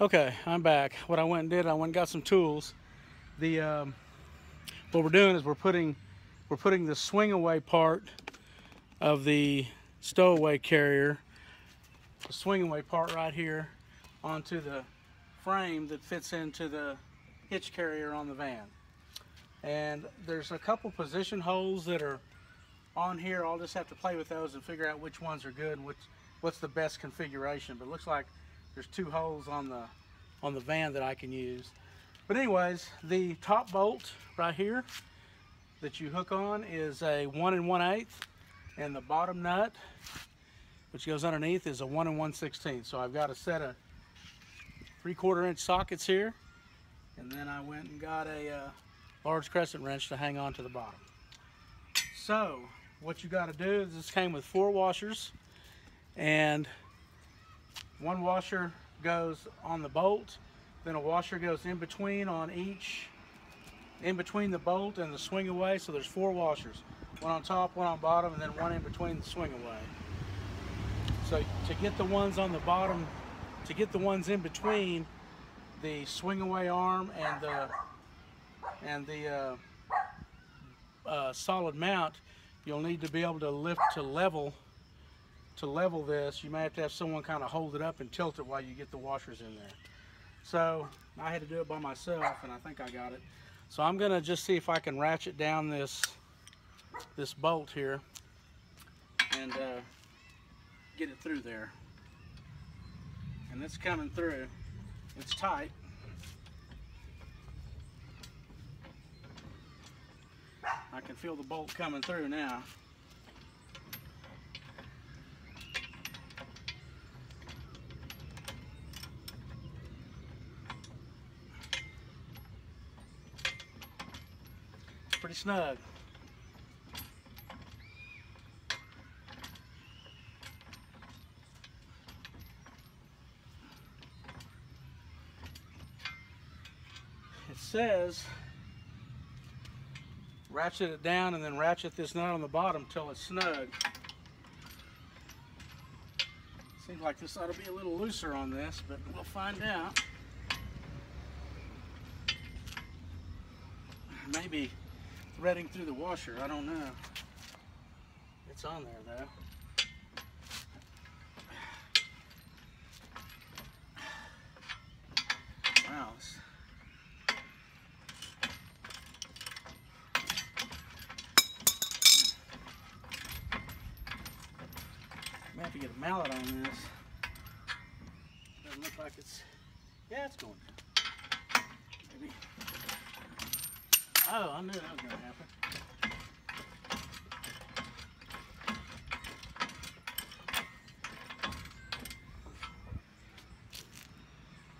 Okay, I'm back. What I went and did, I went and got some tools. The um, what we're doing is we're putting we're putting the swing away part of the stowaway carrier, the swing away part right here, onto the frame that fits into the hitch carrier on the van. And there's a couple position holes that are on here. I'll just have to play with those and figure out which ones are good and which what's the best configuration. But it looks like there's two holes on the on the van that I can use. But anyways, the top bolt right here that you hook on is a one and one eighth, and the bottom nut, which goes underneath, is a one and one sixteenth. So I've got a set of three quarter inch sockets here, and then I went and got a uh, large crescent wrench to hang on to the bottom. So what you got to do is this came with four washers, and one washer goes on the bolt, then a washer goes in between on each, in between the bolt and the swing away. So there's four washers, one on top, one on bottom, and then one in between the swing away. So to get the ones on the bottom, to get the ones in between the swing away arm and the and the uh, uh, solid mount, you'll need to be able to lift to level to level this, you may have to have someone kind of hold it up and tilt it while you get the washers in there. So I had to do it by myself and I think I got it. So I'm gonna just see if I can ratchet down this this bolt here and uh, get it through there. And it's coming through. It's tight. I can feel the bolt coming through now. Pretty snug. It says ratchet it down and then ratchet this nut on the bottom till it's snug. Seems like this ought to be a little looser on this, but we'll find out. Maybe threading through the washer. I don't know. It's on there though. Wow. I have to get a mallet on this. Doesn't look like it's, yeah, it's going Maybe. Oh, I knew that was going to happen.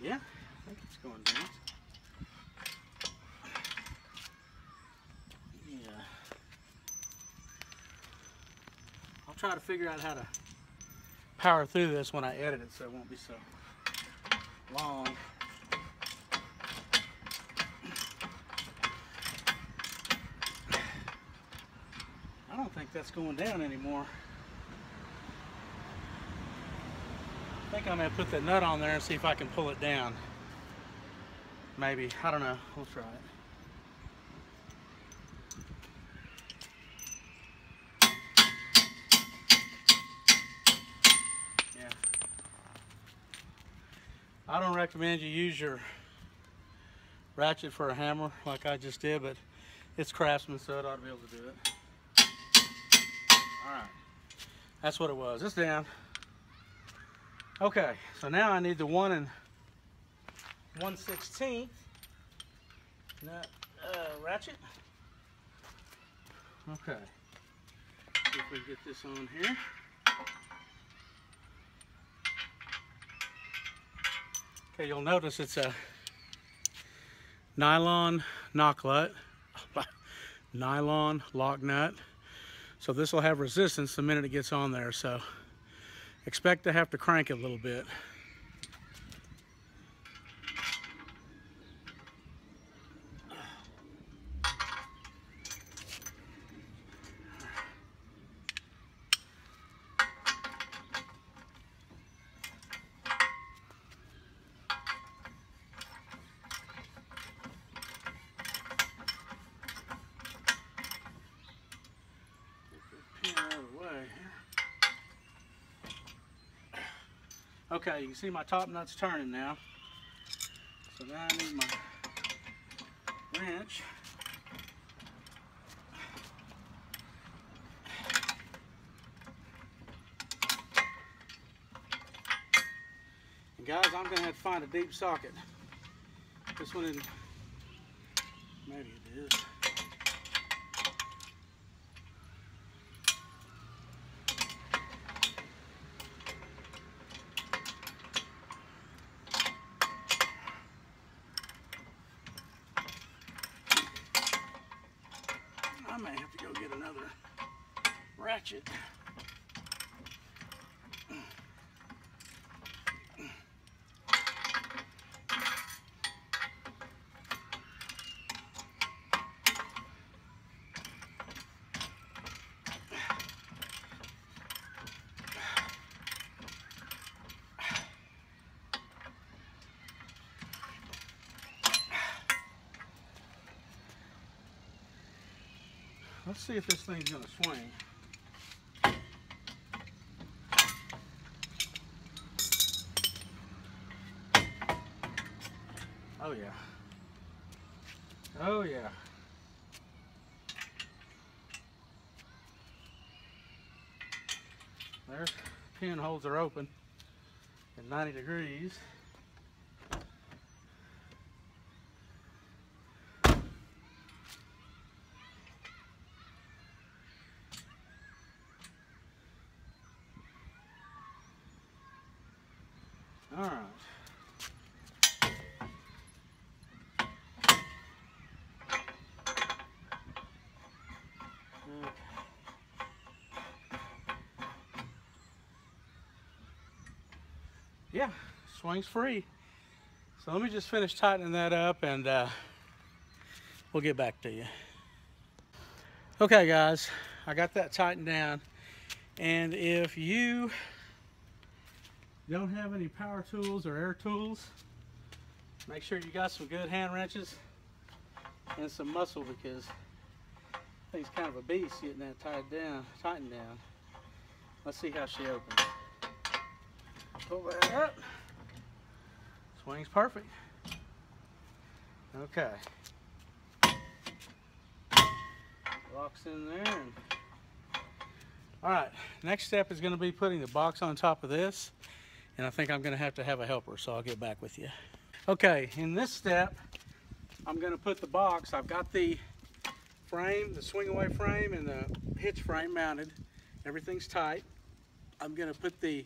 Yeah, I think it's going down. Yeah. I'll try to figure out how to power through this when I edit it so it won't be so long. I don't think that's going down anymore. I think I'm to put that nut on there and see if I can pull it down. Maybe. I don't know. We'll try it. Yeah. I don't recommend you use your ratchet for a hammer like I just did, but it's craftsman, so it ought to be able to do it. All right, that's what it was. It's down. Okay, so now I need the one and one sixteenth uh, ratchet. Okay, see if we get this on here. Okay, you'll notice it's a nylon knock nut, nylon lock nut. So this will have resistance the minute it gets on there. So expect to have to crank it a little bit. Okay, you can see my top nut's turning now. So now I need my wrench. And guys, I'm gonna have to find a deep socket. This one isn't, maybe it is. I may have to go get another ratchet. Let's see if this thing's gonna swing. Oh yeah. Oh yeah. There's pinholes are open at 90 degrees. All right. Okay. Yeah, swing's free. So let me just finish tightening that up and uh, we'll get back to you. Okay guys, I got that tightened down. And if you don't have any power tools or air tools, make sure you got some good hand wrenches and some muscle because it's kind of a beast getting that tied down, tightened down. Let's see how she opens. Pull that up. Swing's perfect. Okay. Locks in there. And... All right, next step is gonna be putting the box on top of this. And I think I'm gonna have to have a helper, so I'll get back with you. Okay, in this step, I'm gonna put the box. I've got the frame, the swing away frame and the hitch frame mounted. Everything's tight. I'm gonna put the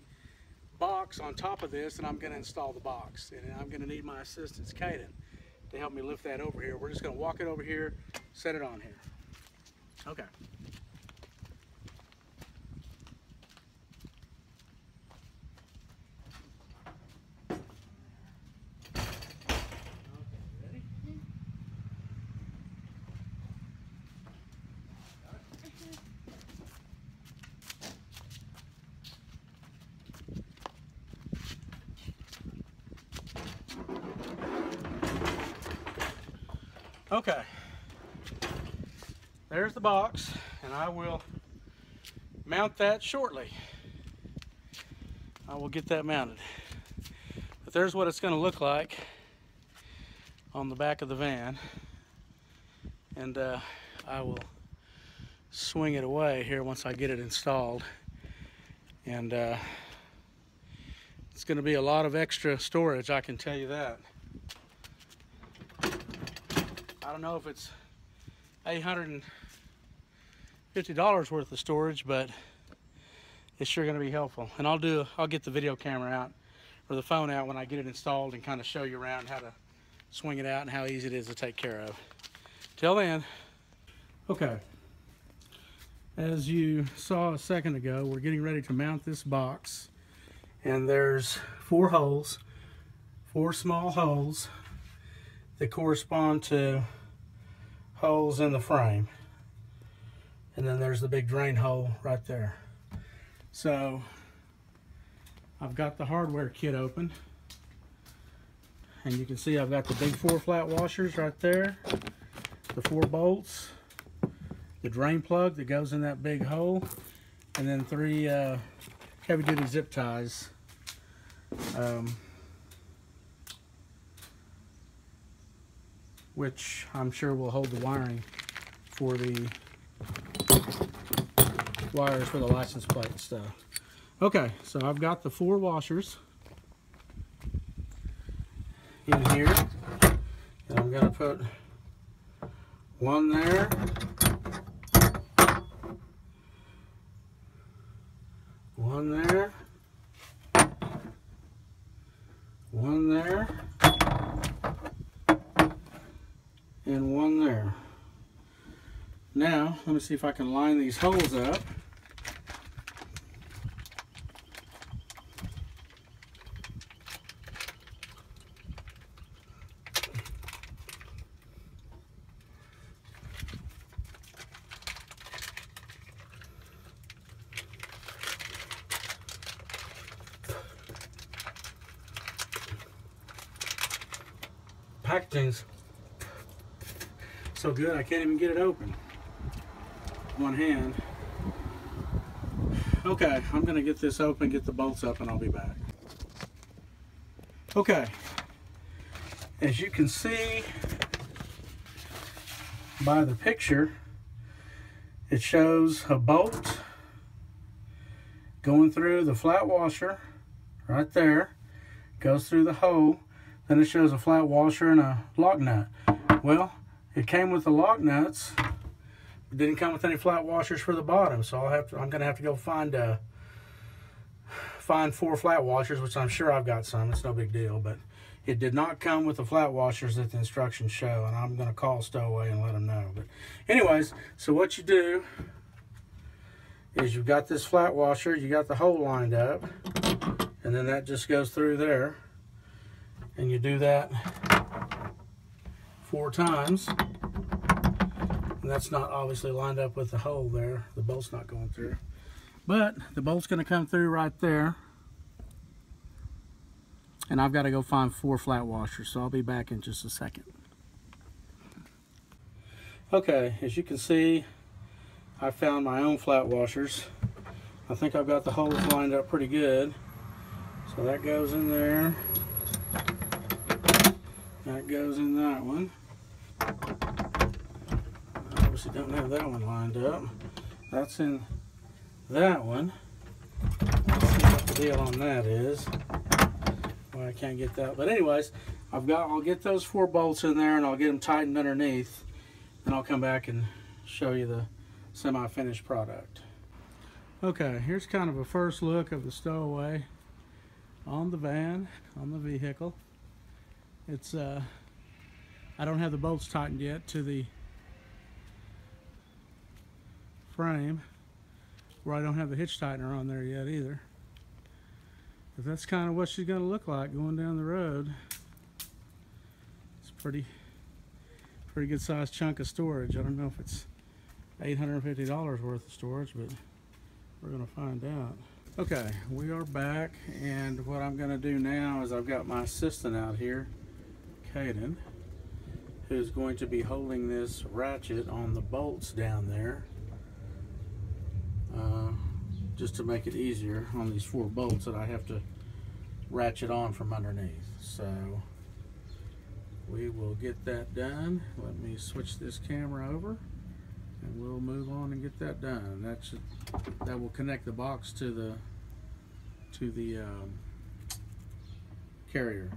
box on top of this and I'm gonna install the box. And I'm gonna need my assistance, Kaden, to help me lift that over here. We're just gonna walk it over here, set it on here. Okay. Okay. There's the box, and I will mount that shortly. I will get that mounted. But there's what it's going to look like on the back of the van. And uh, I will swing it away here once I get it installed. And uh, it's going to be a lot of extra storage, I can tell you that. I don't know if it's $850 worth of storage, but it's sure gonna be helpful. And I'll do, I'll get the video camera out or the phone out when I get it installed and kind of show you around how to swing it out and how easy it is to take care of. Till then, okay. As you saw a second ago, we're getting ready to mount this box and there's four holes, four small holes that correspond to holes in the frame. And then there's the big drain hole right there. So I've got the hardware kit open. And you can see I've got the big four flat washers right there. The four bolts. The drain plug that goes in that big hole. And then three uh, heavy duty zip ties Um, which I'm sure will hold the wiring for the wires for the license plate stuff. Okay, so I've got the four washers in here. And I'm gonna put one there. One there. One there. And one there. Now, let me see if I can line these holes up. packaging's so good I can't even get it open. One hand. Okay, I'm gonna get this open, get the bolts up, and I'll be back. Okay, as you can see by the picture, it shows a bolt going through the flat washer right there, goes through the hole, then it shows a flat washer and a lock nut. Well, it came with the lock nuts. Didn't come with any flat washers for the bottom, so I'll have to, I'm gonna have to go find uh, find four flat washers, which I'm sure I've got some. It's no big deal, but it did not come with the flat washers that the instructions show, and I'm gonna call Stowaway and let them know. But anyways, so what you do is you've got this flat washer, you got the hole lined up, and then that just goes through there and you do that four times and that's not obviously lined up with the hole there. The bolt's not going through. But the bolt's going to come through right there. And I've got to go find four flat washers so I'll be back in just a second. Okay as you can see I found my own flat washers. I think I've got the holes lined up pretty good. So that goes in there. That goes in that one. Obviously don't have that one lined up. That's in that one. Let's see what the deal on that is. Well, I can't get that. But anyways, I've got, I'll get those four bolts in there and I'll get them tightened underneath. And I'll come back and show you the semi-finished product. Okay, here's kind of a first look of the stowaway on the van, on the vehicle. It's, uh, I don't have the bolts tightened yet to the frame, where I don't have the hitch tightener on there yet either. But that's kind of what she's going to look like going down the road. It's pretty, pretty good sized chunk of storage. I don't know if it's $850 worth of storage, but we're going to find out. Okay, we are back, and what I'm going to do now is I've got my assistant out here Caden, who's going to be holding this ratchet on the bolts down there just to make it easier on these four bolts that I have to ratchet on from underneath. So we will get that done. Let me switch this camera over and we'll move on and get that done. That should that will connect the box to the to the um, carrier.